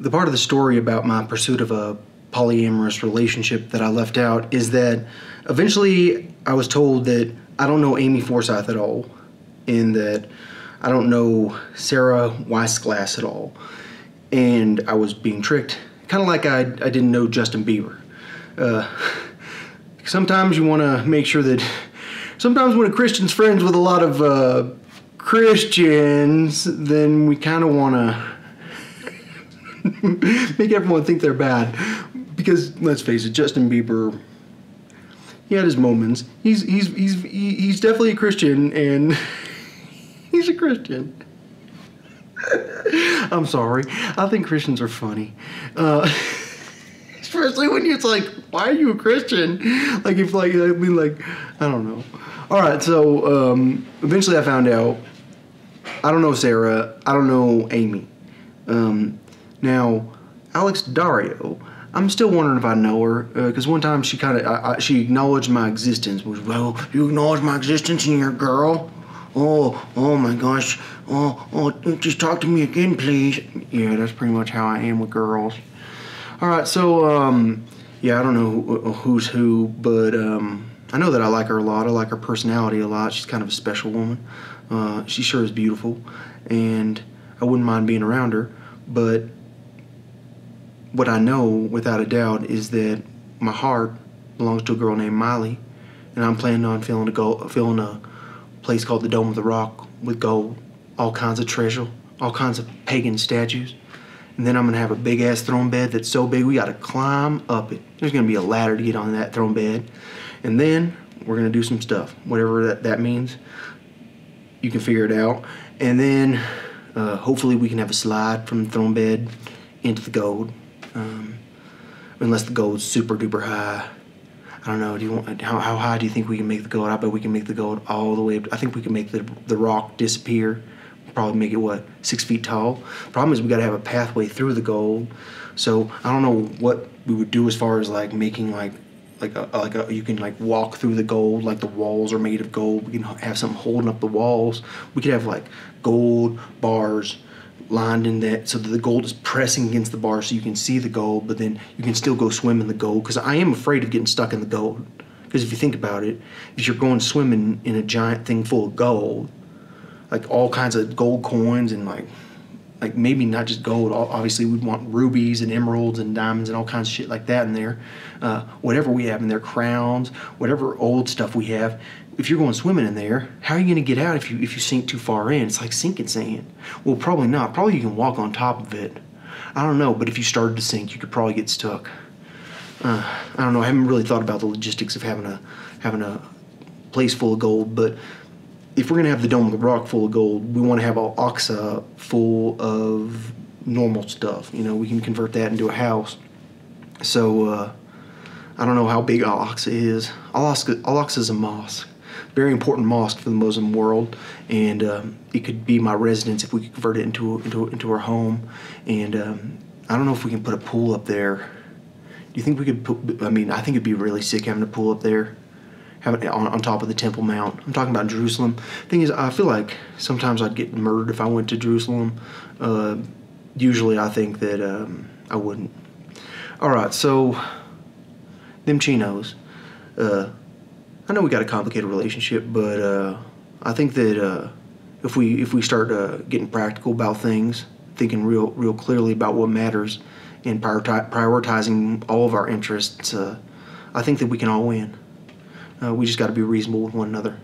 the part of the story about my pursuit of a polyamorous relationship that I left out is that eventually I was told that I don't know Amy Forsyth at all, and that I don't know Sarah Weissglass at all, and I was being tricked, kind of like I, I didn't know Justin Bieber. Uh, sometimes you want to make sure that sometimes when a Christian's friends with a lot of uh, Christians, then we kind of want to make everyone think they're bad. Because let's face it, Justin Bieber, he had his moments. He's he's he's he's definitely a Christian, and he's a Christian. I'm sorry. I think Christians are funny. Uh, especially when it's like, why are you a Christian? Like if like I mean like I don't know. All right, so um, eventually I found out. I don't know Sarah. I don't know Amy. Um, now, Alex Dario. I'm still wondering if I know her because uh, one time she kind of she acknowledged my existence. Was well, you acknowledge my existence and you're a girl. Oh, oh my gosh. Oh, oh, just talk to me again, please. Yeah, that's pretty much how I am with girls. All right, so um, yeah, I don't know who, who's who, but um, I know that I like her a lot. I like her personality a lot. She's kind of a special woman. Uh, she sure is beautiful, and I wouldn't mind being around her. But what I know, without a doubt, is that my heart belongs to a girl named Miley, and I'm planning on filling a filling a place called the Dome of the Rock with gold, all kinds of treasure, all kinds of pagan statues. And then I'm gonna have a big ass throne bed that's so big we gotta climb up it. There's gonna be a ladder to get on that throne bed. And then we're gonna do some stuff, whatever that, that means. You can figure it out. And then uh, hopefully we can have a slide from the throne bed into the gold. Um, unless the gold's super duper high. I don't know. Do you want how, how high do you think we can make the gold? I bet we can make the gold all the way. I think we can make the the rock disappear probably make it what six feet tall. Problem is we got to have a pathway through the gold. So I don't know what we would do as far as like making like like a, like a, you can like walk through the gold like the walls are made of gold. We can have something holding up the walls. We could have like gold bars lined in that so that the gold is pressing against the bar so you can see the gold, but then you can still go swim in the gold. Because I am afraid of getting stuck in the gold. Because if you think about it, if you're going swimming in a giant thing full of gold, like all kinds of gold coins and like like maybe not just gold. Obviously, we'd want rubies and emeralds and diamonds and all kinds of shit like that in there. Uh, whatever we have in there, crowns, whatever old stuff we have. If you're going swimming in there, how are you going to get out if you if you sink too far in? It's like sinking sand. Well, probably not. Probably you can walk on top of it. I don't know, but if you started to sink, you could probably get stuck. Uh, I don't know. I haven't really thought about the logistics of having a having a place full of gold, but if we're going to have the Dome of the Rock full of gold, we want to have Al-Aqsa full of normal stuff. You know, we can convert that into a house. So uh, I don't know how big Al-Aqsa is. Al-Aqsa, Al-Aqsa is a mosque, very important mosque for the Muslim world, and um, it could be my residence if we could convert it into into into our home. And um, I don't know if we can put a pool up there. Do you think we could put? I mean, I think it'd be really sick having a pool up there on, on top of the Temple Mount. I'm talking about Jerusalem. Thing is, I feel like sometimes I'd get murdered if I went to Jerusalem. Uh, usually, I think that um, I wouldn't. All right, so them chinos. Uh, I know we got a complicated relationship, but uh, I think that uh, if we if we start uh, getting practical about things, thinking real real clearly about what matters, and prioritizing all of our interests, uh, I think that we can all win. Uh, we just got to be reasonable with one another.